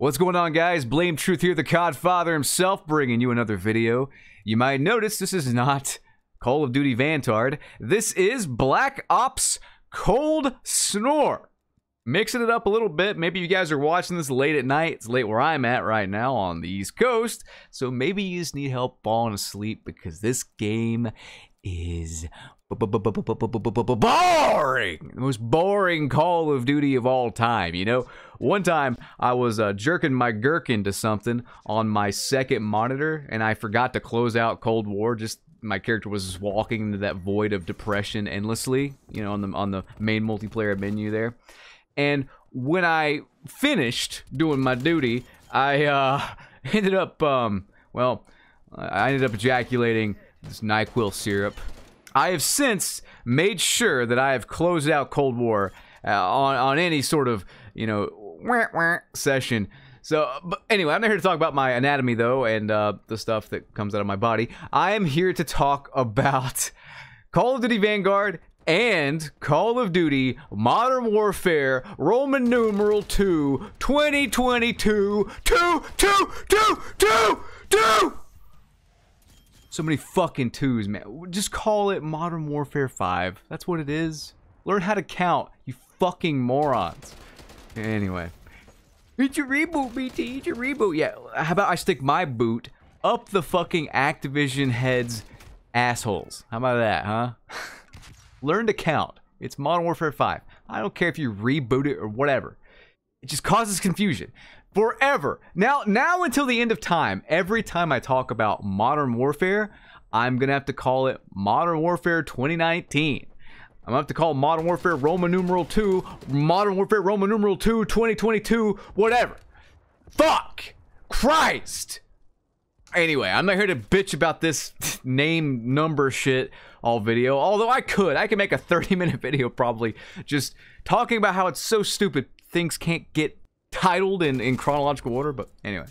What's going on, guys? Blame Truth here, the Codfather himself, bringing you another video. You might notice this is not Call of Duty Vanguard. This is Black Ops Cold Snore. Mixing it up a little bit. Maybe you guys are watching this late at night. It's late where I'm at right now on the East Coast. So maybe you just need help falling asleep because this game is boring. The most boring Call of Duty of all time. You know, one time I was uh, jerking my gherkin to something on my second monitor, and I forgot to close out Cold War. Just my character was just walking into that void of depression endlessly. You know, on the on the main multiplayer menu there, and when I finished doing my duty, I uh, ended up um, well, I ended up ejaculating this NyQuil syrup I have since made sure that I have closed out Cold War uh, on on any sort of you know wah, wah session. So, but anyway, I'm not here to talk about my anatomy though, and uh, the stuff that comes out of my body. I am here to talk about Call of Duty Vanguard and Call of Duty Modern Warfare Roman numeral 2 2022 2 2 2 2 2 so many fucking twos, man. Just call it Modern Warfare 5. That's what it is. Learn how to count, you fucking morons. Anyway. It's your reboot, BT. It's your reboot. Yeah, how about I stick my boot up the fucking Activision heads assholes? How about that, huh? Learn to count. It's Modern Warfare 5. I don't care if you reboot it or whatever. It just causes confusion forever. Now, now until the end of time, every time I talk about Modern Warfare, I'm gonna have to call it Modern Warfare 2019. I'm gonna have to call Modern Warfare Roman numeral 2, Modern Warfare Roman numeral 2, 2022, whatever. Fuck! Christ! Anyway, I'm not here to bitch about this name number shit all video. Although I could. I could make a 30 minute video probably just talking about how it's so stupid things can't get titled in, in chronological order, but anyway.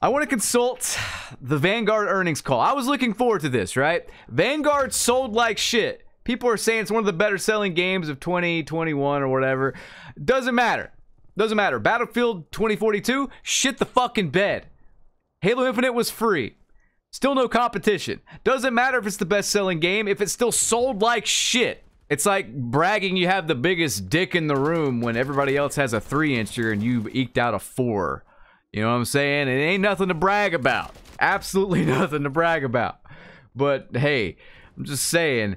I want to consult the Vanguard earnings call. I was looking forward to this, right? Vanguard sold like shit. People are saying it's one of the better selling games of 2021 or whatever. Doesn't matter. Doesn't matter. Battlefield 2042, shit the fucking bed. Halo Infinite was free. Still no competition. Doesn't matter if it's the best selling game, if it's still sold like shit. It's like bragging you have the biggest dick in the room when everybody else has a three incher and you've eked out a four. You know what I'm saying? It ain't nothing to brag about. Absolutely nothing to brag about. But hey, I'm just saying,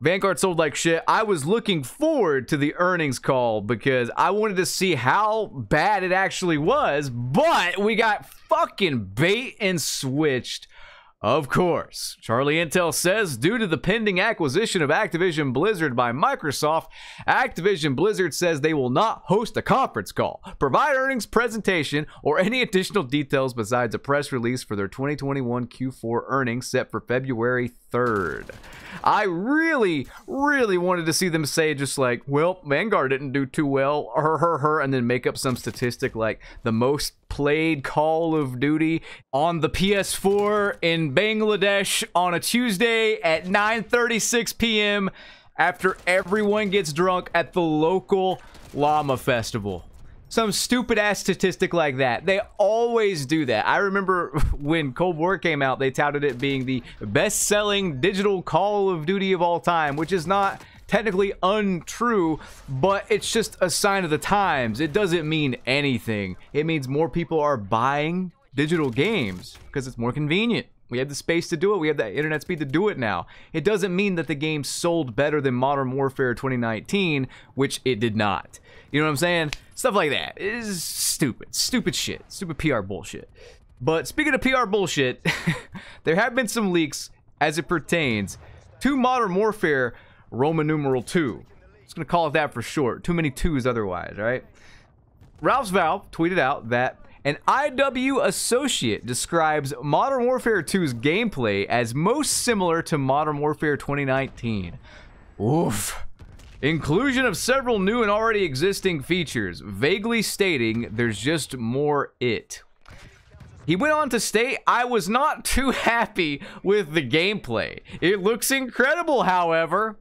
Vanguard sold like shit. I was looking forward to the earnings call because I wanted to see how bad it actually was, but we got fucking bait and switched of course, Charlie Intel says due to the pending acquisition of Activision Blizzard by Microsoft, Activision Blizzard says they will not host a conference call, provide earnings presentation, or any additional details besides a press release for their 2021 Q4 earnings set for February 3rd. I really, really wanted to see them say just like, well, Vanguard didn't do too well, her, her, her, and then make up some statistic like the most played Call of Duty on the PS4 in Bangladesh on a Tuesday at 9:36 p.m. after everyone gets drunk at the local llama festival some stupid ass statistic like that. They always do that. I remember when Cold War came out, they touted it being the best selling digital Call of Duty of all time, which is not technically untrue, but it's just a sign of the times. It doesn't mean anything. It means more people are buying digital games because it's more convenient. We have the space to do it. We have the internet speed to do it now. It doesn't mean that the game sold better than Modern Warfare 2019, which it did not. You know what I'm saying? Stuff like that is stupid. Stupid shit. Stupid PR bullshit. But speaking of PR bullshit, there have been some leaks as it pertains to Modern Warfare Roman numeral 2. I'm just to call it that for short. Too many twos otherwise, right? RalphsValve tweeted out that an IW associate describes Modern Warfare 2's gameplay as most similar to Modern Warfare 2019. Oof. Inclusion of several new and already existing features, vaguely stating there's just more it. He went on to state, I was not too happy with the gameplay. It looks incredible, however.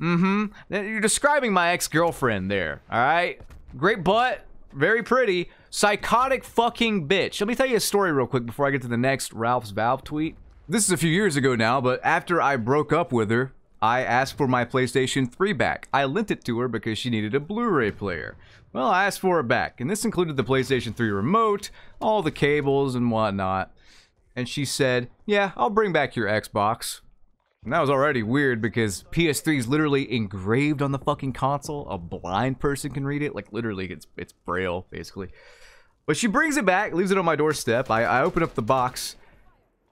Mm-hmm. You're describing my ex-girlfriend there, all right? Great butt, very pretty, psychotic fucking bitch. Let me tell you a story real quick before I get to the next RalphsValve tweet. This is a few years ago now, but after I broke up with her, I asked for my PlayStation 3 back. I lent it to her because she needed a Blu-ray player. Well, I asked for it back, and this included the PlayStation 3 remote, all the cables and whatnot. And she said, yeah, I'll bring back your Xbox. And that was already weird because PS3 is literally engraved on the fucking console. A blind person can read it. Like, literally, it's, it's braille, basically. But she brings it back, leaves it on my doorstep. I, I open up the box,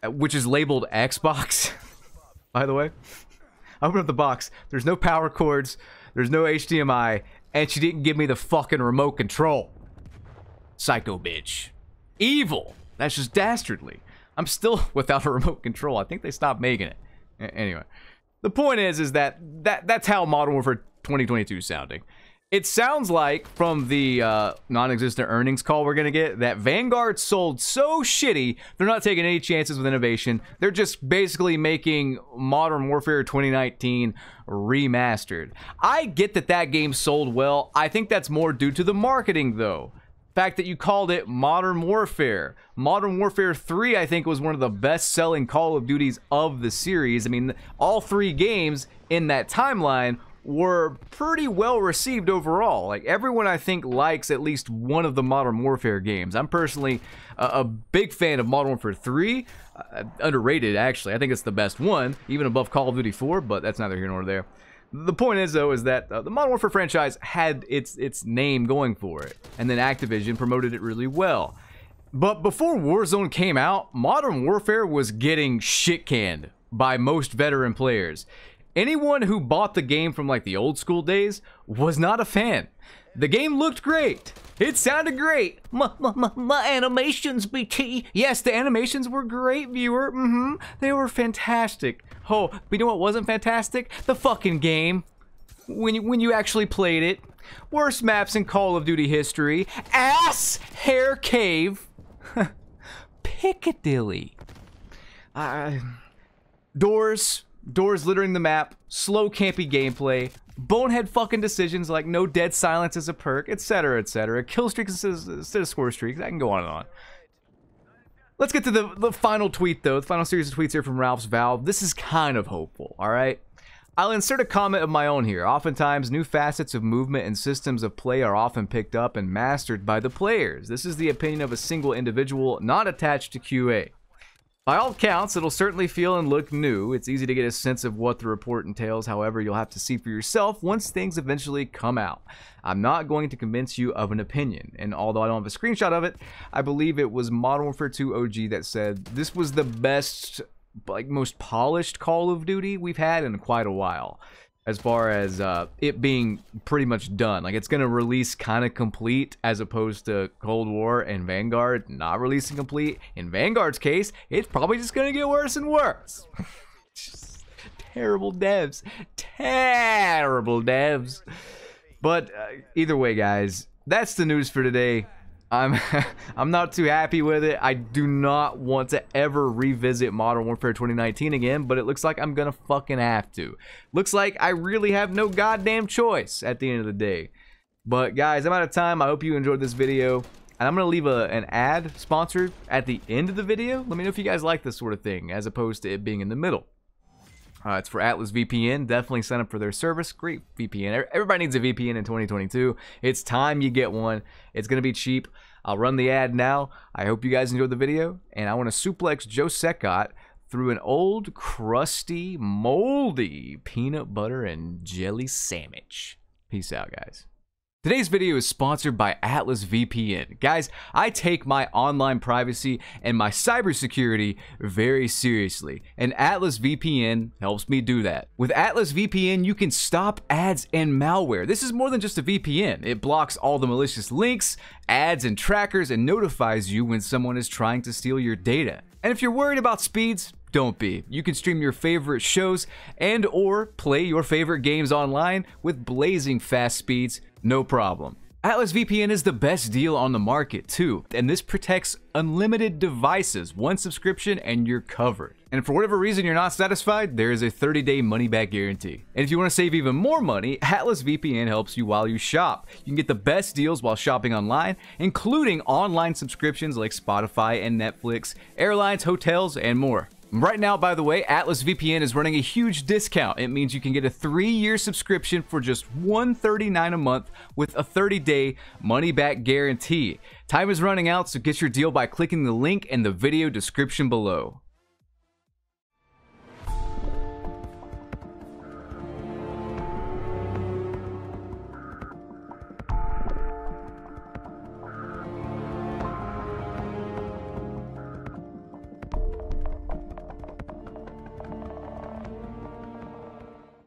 uh, which is labeled Xbox, by the way. I open up the box. There's no power cords. There's no HDMI. And she didn't give me the fucking remote control. Psycho bitch. Evil. That's just dastardly. I'm still without a remote control. I think they stopped making it. A anyway. The point is, is that, that that's how Modern Warfare 2022 is sounding. It sounds like from the uh, non-existent earnings call we're gonna get that Vanguard sold so shitty they're not taking any chances with innovation. They're just basically making Modern Warfare 2019 remastered. I get that that game sold well. I think that's more due to the marketing though fact that you called it Modern Warfare. Modern Warfare 3, I think, was one of the best selling Call of Duties of the series. I mean, all three games in that timeline were pretty well received overall. Like everyone I think likes at least one of the Modern Warfare games. I'm personally a, a big fan of Modern Warfare 3. Uh, underrated actually. I think it's the best one, even above Call of Duty 4, but that's neither here nor there. The point is though is that uh, the Modern Warfare franchise had its its name going for it, and then Activision promoted it really well. But before Warzone came out, Modern Warfare was getting shit canned by most veteran players anyone who bought the game from like the old school days was not a fan. The game looked great. It sounded great. My, my, my, animations, BT. Yes, the animations were great, viewer. Mm-hmm. They were fantastic. Oh, but you know what wasn't fantastic? The fucking game. When you, when you actually played it. Worst maps in Call of Duty history. Ass Hair Cave. Piccadilly. Uh, doors doors littering the map, slow campy gameplay, bonehead fucking decisions like no dead silence is a perk, etc, etc, kill streaks instead of score streaks, I can go on and on. Let's get to the, the final tweet though, the final series of tweets here from RalphsValve. This is kind of hopeful, alright? I'll insert a comment of my own here. Oftentimes, new facets of movement and systems of play are often picked up and mastered by the players. This is the opinion of a single individual, not attached to QA. By all counts, it'll certainly feel and look new. It's easy to get a sense of what the report entails, however, you'll have to see for yourself once things eventually come out. I'm not going to convince you of an opinion, and although I don't have a screenshot of it, I believe it was Modern Warfare 2 OG that said this was the best, like, most polished Call of Duty we've had in quite a while as far as uh, it being pretty much done. Like it's gonna release kind of complete as opposed to Cold War and Vanguard not releasing complete. In Vanguard's case, it's probably just gonna get worse and worse. terrible devs, terrible devs. But uh, either way, guys, that's the news for today. I'm I'm not too happy with it. I do not want to ever revisit Modern Warfare 2019 again, but it looks like I'm gonna fucking have to. Looks like I really have no goddamn choice at the end of the day. But guys, I'm out of time. I hope you enjoyed this video. And I'm going to leave a, an ad sponsored at the end of the video. Let me know if you guys like this sort of thing, as opposed to it being in the middle. Uh, it's for Atlas VPN. Definitely sign up for their service. Great VPN. Everybody needs a VPN in 2022. It's time you get one. It's going to be cheap. I'll run the ad now. I hope you guys enjoyed the video. And I want to suplex Joe Cecot through an old, crusty, moldy peanut butter and jelly sandwich. Peace out, guys. Today's video is sponsored by Atlas VPN. Guys, I take my online privacy and my cybersecurity very seriously, and Atlas VPN helps me do that. With Atlas VPN, you can stop ads and malware. This is more than just a VPN. It blocks all the malicious links, ads, and trackers and notifies you when someone is trying to steal your data. And if you're worried about speeds, don't be. You can stream your favorite shows and or play your favorite games online with blazing fast speeds no problem. Atlas VPN is the best deal on the market too, and this protects unlimited devices, one subscription and you're covered. And for whatever reason you're not satisfied, there is a 30-day money-back guarantee. And if you want to save even more money, Atlas VPN helps you while you shop. You can get the best deals while shopping online, including online subscriptions like Spotify and Netflix, airlines, hotels, and more. Right now, by the way, Atlas VPN is running a huge discount. It means you can get a three-year subscription for just 139 a month with a 30-day money-back guarantee. Time is running out, so get your deal by clicking the link in the video description below.